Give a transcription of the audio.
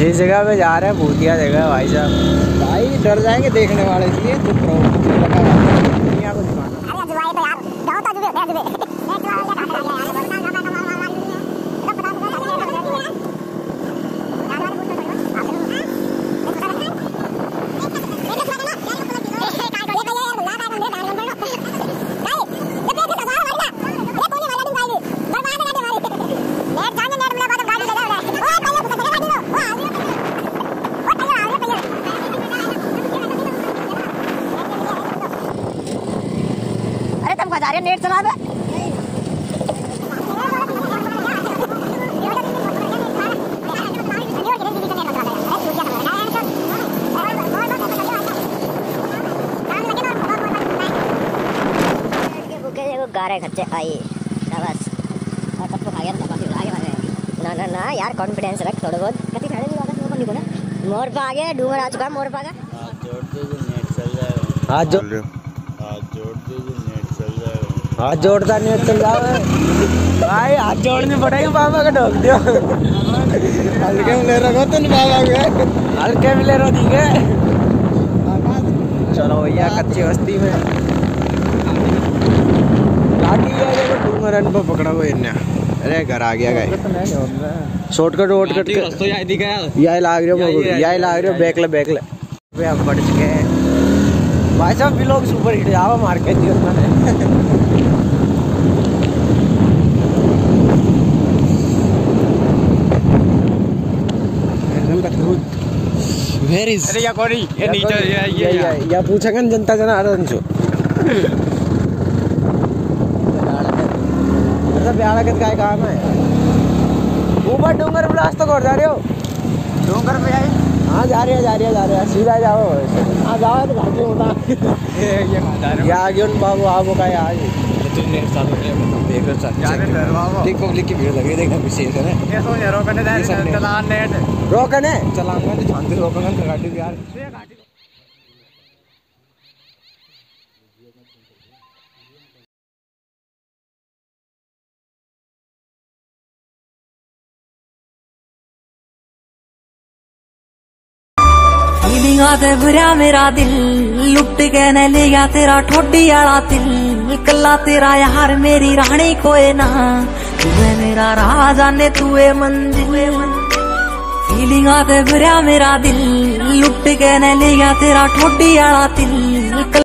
जिस जगह पे जा रहे हैं, भूतिया जगह है भाई साहब। भाई, डर जाएँगे देखने वाले, इसलिए दिखाना। तुम बता रहे नेट चला दे। गारे खर्चे आई बस और सब तो खा गया चपाती उड़ा के मारे ना ना ना यार कॉन्फिडेंस रख थोड़ा बहुत। कति खड़े भी वापस मोर निको ना मोर पा आ गया डूंगर आ चुका है मोर पा का हाथ जोड़ दे जो नेट चल जाएगा हाथ जो हाथ जोड़ दे जो नेट चल जाएगा हाथ जोड़ता नहीं चल जाओ। भाई हाथ जोड़ने पड़ेगा बाबा का ढोक दियो। हल्के में ले रखो तो नहीं पापा के। हल्के में ले रहो ठीक है। चलो भैया कच्ची बस्ती में। लाठी है डूंगरन पे पकड़ा हुआ इन्हें अरे घर आ गया गए शॉर्टकट वॉटकट यही लाग रहे हो यही लाग रहे हो बैकले बैकले हम बढ़ चुके हैं। भाई साहब भी लोग सुपर हिट जावा मार्केट जीवन में वेर इज़ अरे या कोरी ये नीचे ये ये या या पूछेंगे जनता जनार्दन छो मतलब ब्याड़कत काय काम है ऊपर डूंगर पे रास्ता को जा रहे हो। डोंगर पे आई हाँ जा रहे हैं जा रहे हैं जा रहे हैं। सीधा जाओ। हाँ जाओ तो घाटी होता ये ये आगे उन बाबू आपको का आज तू देख पब्लिक की भीड़ लगी देखना विशेष है ये सब नेट। चलान नेट रोकन? चलाऊँगा तो रोकन गाड़ी भी यार फीलिंगा ते भरिया मेरा दिल लुट के न ले गया तेरा ठोडी आला दिल कला तेरा यार मेरी रानी कोई ना तू है मेरा राजा ने तू है मंजिल फीलिंगा ते भरिया मेरा दिल लुट के न ले गया तेरा ठोडी आला दिल